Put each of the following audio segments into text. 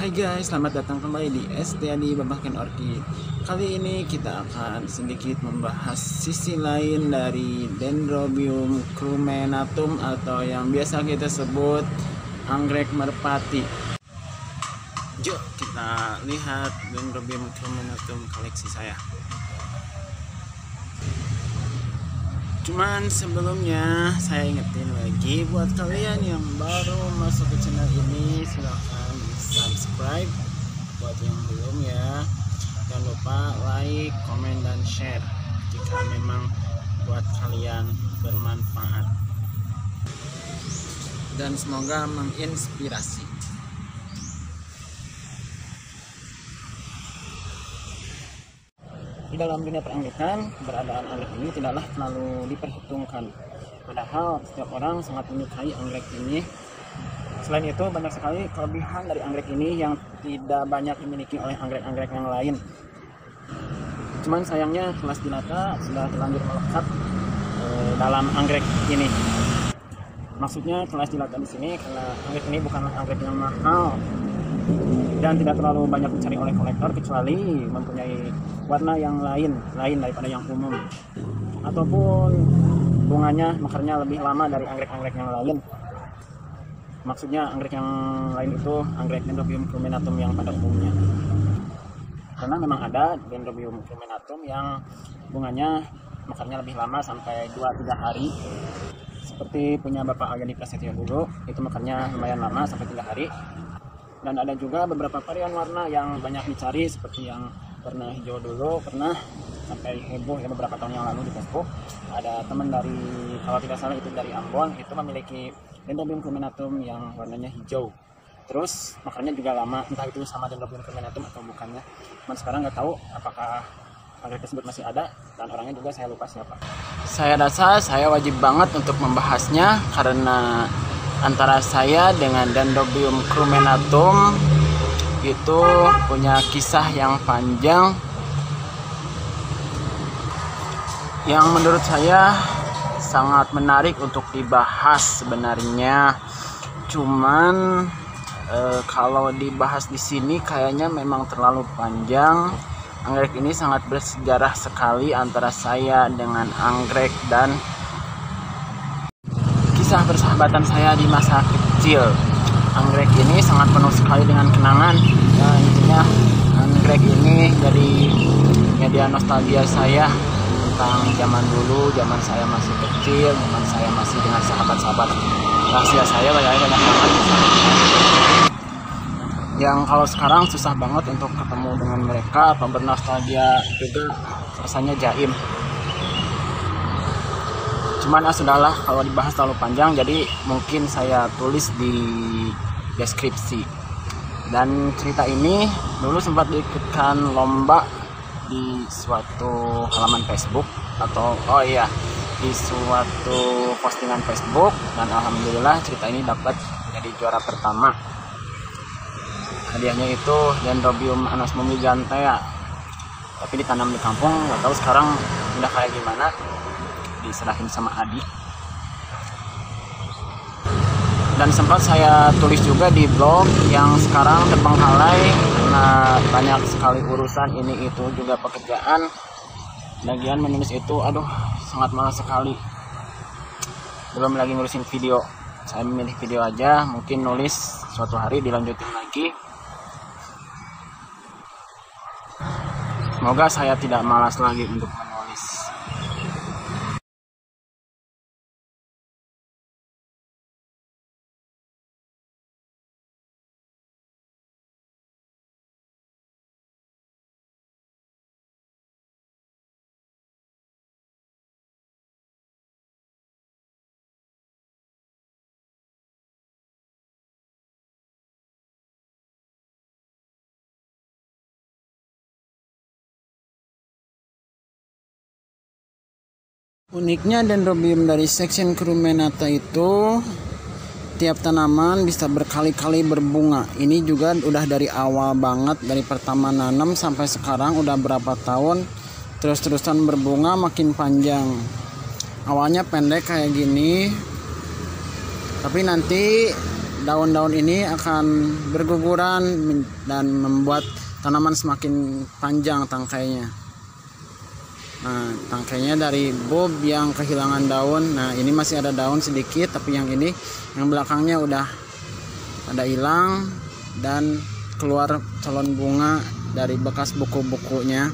Hai guys, selamat datang kembali di Estiani Babakan Orchid Kali ini kita akan sedikit membahas sisi lain dari Dendrobium crumenatum Atau yang biasa kita sebut anggrek merpati. Yuk kita lihat Dendrobium crumenatum koleksi saya. Cuman sebelumnya saya ingetin lagi buat kalian yang baru masuk ke channel ini silahkan subscribe buat yang belum ya. Jangan lupa like, komen dan share. Jika memang buat kalian bermanfaat. Dan semoga menginspirasi. Di dalam dunia peranggitan keberadaan anggrek ini tidaklah terlalu diperhitungkan. Padahal setiap orang sangat menyukai anggrek ini selain itu banyak sekali kelebihan dari anggrek ini yang tidak banyak dimiliki oleh anggrek-anggrek yang lain. Cuman sayangnya kelas dilata sudah terlanjur melekat e, dalam anggrek ini. Maksudnya kelas dilata di sini karena anggrek ini bukanlah anggrek yang mahal. Dan tidak terlalu banyak dicari oleh kolektor kecuali mempunyai warna yang lain lain daripada yang umum. Ataupun bunganya makarnya lebih lama dari anggrek-anggrek yang lain maksudnya anggrek yang lain itu anggrek Dendrobium crumenatum yang pada umumnya. Karena memang ada Dendrobium crumenatum yang bunganya makarnya lebih lama sampai 2-3 hari. Seperti punya Bapak Alyani Prasetyo dulu itu makarnya lumayan lama sampai 3 hari. Dan ada juga beberapa varian warna yang banyak dicari seperti yang warna hijau dulu pernah sampai heboh ya beberapa tahun yang lalu di Facebook ada teman dari kalau tidak salah itu dari Ambon itu memiliki Dendrobium crumenatum yang warnanya hijau. Terus makannya juga lama entah itu sama Dendrobium crumenatum atau bukannya. Cuman sekarang nggak tahu apakah anggrek tersebut masih ada dan orangnya juga saya lupa siapa. Saya rasa saya wajib banget untuk membahasnya karena antara saya dengan Dendrobium crumenatum itu punya kisah yang panjang. Yang menurut saya sangat menarik untuk dibahas sebenarnya. Cuman e, kalau dibahas di sini kayaknya memang terlalu panjang. Anggrek ini sangat bersejarah sekali antara saya dengan anggrek dan kisah persahabatan saya di masa kecil. Anggrek ini sangat penuh sekali dengan kenangan. Ya intinya anggrek ini jadi media nostalgia saya tentang zaman dulu zaman saya masih kecil zaman saya masih dengan sahabat-sahabat rahasia saya banyak banyak banget yang kalau sekarang susah banget untuk ketemu dengan mereka atau bernostalgia juga rasanya jaim. Cuman ah sudahlah kalau dibahas terlalu panjang jadi mungkin saya tulis di deskripsi. Dan cerita ini dulu sempat diikutkan lomba di suatu halaman Facebook atau oh iya di suatu postingan Facebook dan alhamdulillah cerita ini dapat menjadi juara pertama. Hadiahnya itu Dendrobium anosmumi gantea tapi ditanam di kampung nggak tahu sekarang udah kayak gimana. Diserahin sama Adi. Dan sempat saya tulis juga di blog yang sekarang terbengkalai karena banyak sekali urusan ini itu juga pekerjaan. Bagian menulis itu aduh sangat malas sekali. Belum lagi ngurusin video. Saya memilih video aja mungkin nulis suatu hari dilanjutin lagi. Semoga saya tidak malas lagi untuk menulis Uniknya dendrobium dari section crumenata itu tiap tanaman bisa berkali-kali berbunga. Ini juga udah dari awal banget dari pertama nanam sampai sekarang udah berapa tahun terus-terusan berbunga makin panjang. Awalnya pendek kayak gini. Tapi nanti daun-daun ini akan berguguran dan membuat tanaman semakin panjang tangkainya nah tangkainya dari bulb yang kehilangan daun. Nah ini masih ada daun sedikit tapi yang ini yang belakangnya udah ada hilang dan keluar calon bunga dari bekas buku-bukunya.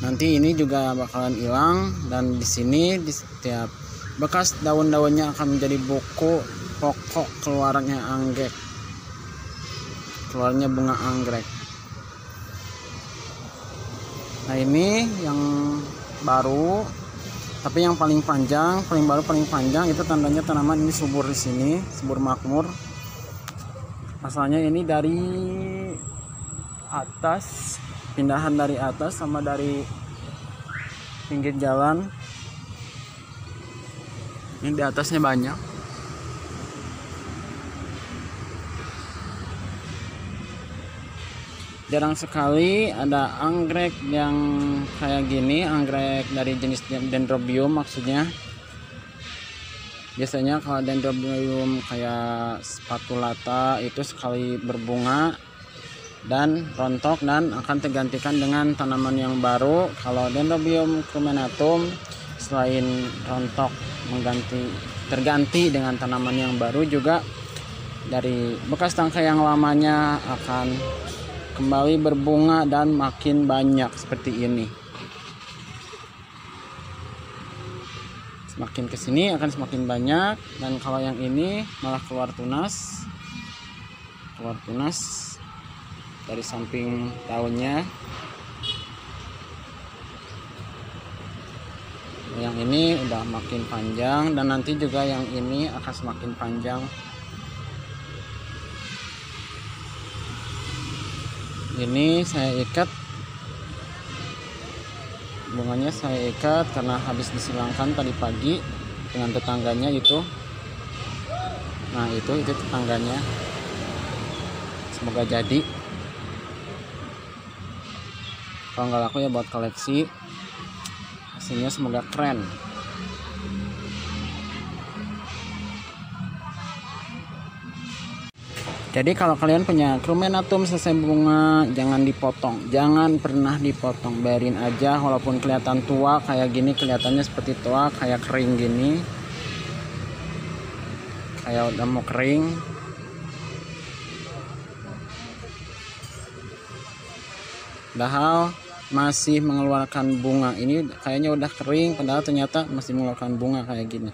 Nanti ini juga bakalan hilang dan di sini di setiap bekas daun-daunnya akan menjadi buku pokok keluarnya anggrek. Keluarnya bunga anggrek nah ini yang baru tapi yang paling panjang paling baru paling panjang itu tandanya tanaman ini subur di sini subur makmur. Asalnya ini dari atas pindahan dari atas sama dari pinggir jalan. Ini di atasnya banyak jarang sekali ada anggrek yang kayak gini anggrek dari jenis dendrobium maksudnya. Biasanya kalau dendrobium kayak spatulata itu sekali berbunga dan rontok dan akan tergantikan dengan tanaman yang baru. Kalau dendrobium crumenatum selain rontok mengganti terganti dengan tanaman yang baru juga dari bekas tangkai yang lamanya akan kembali berbunga dan makin banyak seperti ini. Semakin ke sini akan semakin banyak dan kalau yang ini malah keluar tunas. Keluar tunas dari samping daunnya. Yang ini udah makin panjang dan nanti juga yang ini akan semakin panjang ini saya ikat. Bunganya saya ikat karena habis disilangkan tadi pagi dengan tetangganya itu. Nah itu itu tetangganya. Semoga jadi. Kalau nggak laku ya buat koleksi. Hasilnya semoga keren jadi kalau kalian punya krumenatum selesai bunga jangan dipotong. Jangan pernah dipotong. Biarin aja walaupun kelihatan tua kayak gini kelihatannya seperti tua kayak kering gini. Kayak udah mau kering. Padahal masih mengeluarkan bunga. Ini kayaknya udah kering padahal ternyata masih mengeluarkan bunga kayak gini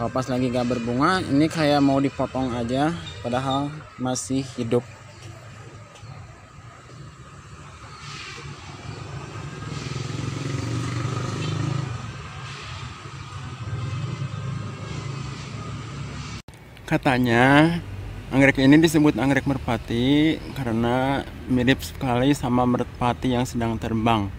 kalau pas lagi gak berbunga ini kayak mau dipotong aja padahal masih hidup. Katanya anggrek ini disebut anggrek merpati karena mirip sekali sama merpati yang sedang terbang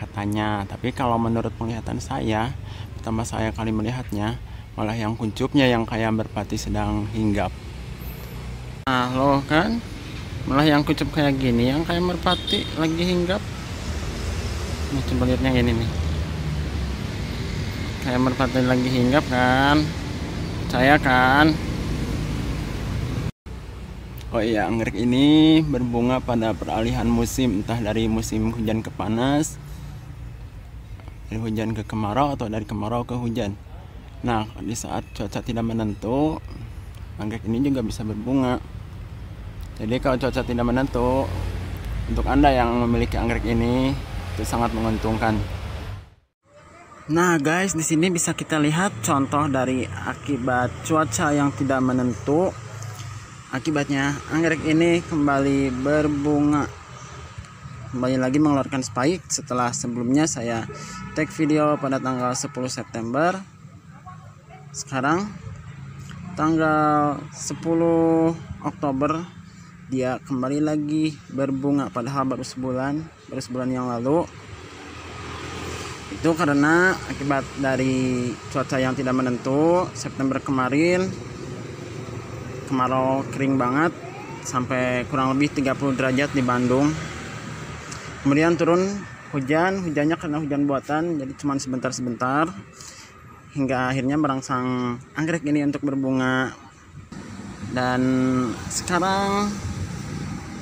katanya. Tapi kalau menurut penglihatan saya pertama saya kali melihatnya malah yang kuncupnya yang kayak merpati sedang hinggap. Nah lo kan? Malah yang kuncup kayak gini yang kayak merpati lagi hinggap. Nah coba lihat yang ini nih. Kayak merpati lagi hinggap kan? Saya kan? Oh iya, anggrek ini berbunga pada peralihan musim, entah dari musim hujan ke panas, dari hujan ke kemarau atau dari kemarau ke hujan. Nah, di saat cuaca tidak menentu, anggrek ini juga bisa berbunga. Jadi kalau cuaca tidak menentu, untuk Anda yang memiliki anggrek ini itu sangat menguntungkan. Nah, guys, di sini bisa kita lihat contoh dari akibat cuaca yang tidak menentu. Akibatnya anggrek ini kembali berbunga. Kembali lagi mengeluarkan spike setelah sebelumnya saya take video pada tanggal 10 September sekarang tanggal 10 Oktober dia kembali lagi berbunga padahal baru sebulan baru sebulan yang lalu. Itu karena akibat dari cuaca yang tidak menentu September kemarin kemarau kering banget sampai kurang lebih 30 derajat di Bandung. Kemudian turun hujan hujannya karena hujan buatan jadi cuma sebentar-sebentar hingga akhirnya merangsang anggrek ini untuk berbunga. Dan sekarang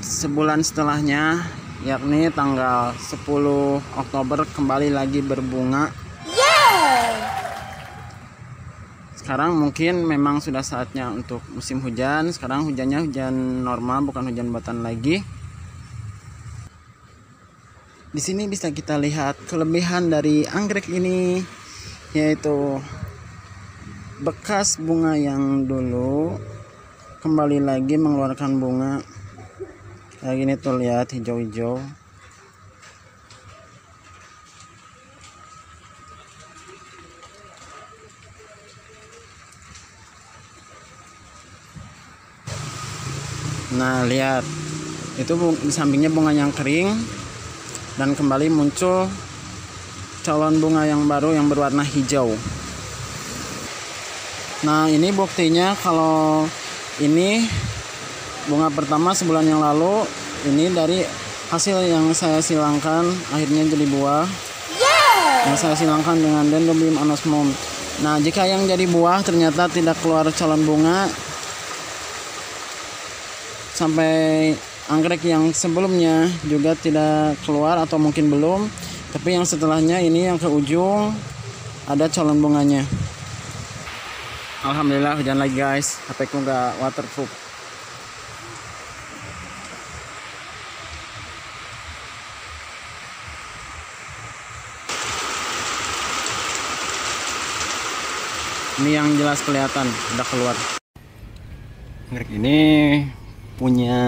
sebulan setelahnya yakni tanggal 10 Oktober kembali lagi berbunga. Sekarang mungkin memang sudah saatnya untuk musim hujan. Sekarang hujannya hujan normal bukan hujan buatan lagi. Di sini bisa kita lihat kelebihan dari anggrek ini yaitu bekas bunga yang dulu kembali lagi mengeluarkan bunga. Kayak gini tuh lihat hijau-hijau. Nah lihat. Itu di sampingnya bunga yang kering dan kembali muncul calon bunga yang baru yang berwarna hijau. Nah ini buktinya kalau ini bunga pertama sebulan yang lalu ini dari hasil yang saya silangkan akhirnya jadi buah. Yeah! yang saya silangkan dengan dendrobium anosmum nah jika yang jadi buah ternyata tidak keluar calon bunga sampai anggrek yang sebelumnya juga tidak keluar atau mungkin belum tapi yang setelahnya ini yang ke ujung ada calon bunganya. Alhamdulillah hujan lagi guys. HP ku nggak waterproof. Ini yang jelas kelihatan udah keluar. Anggrek ini punya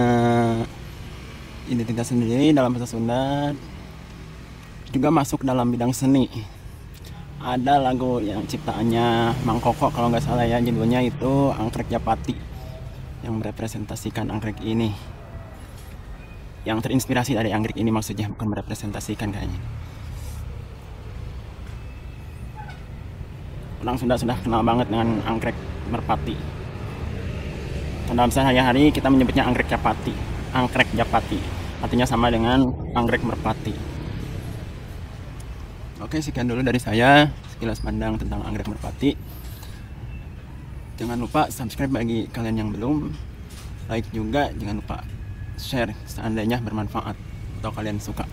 identitas sendiri dalam bahasa Sunda juga masuk dalam bidang seni ada lagu yang ciptaannya Mang Koko kalau nggak salah ya judulnya itu Anggrek Japati yang merepresentasikan anggrek ini yang terinspirasi dari anggrek ini maksudnya bukan merepresentasikan kayaknya orang Sunda sudah kenal banget dengan anggrek merpati. Dalam sehari-hari kita menyebutnya anggrek japati, anggrek japati. Artinya sama dengan anggrek merpati. Oke, sekian dulu dari saya sekilas pandang tentang anggrek merpati. Jangan lupa subscribe bagi kalian yang belum. Like juga, jangan lupa share seandainya bermanfaat atau kalian suka.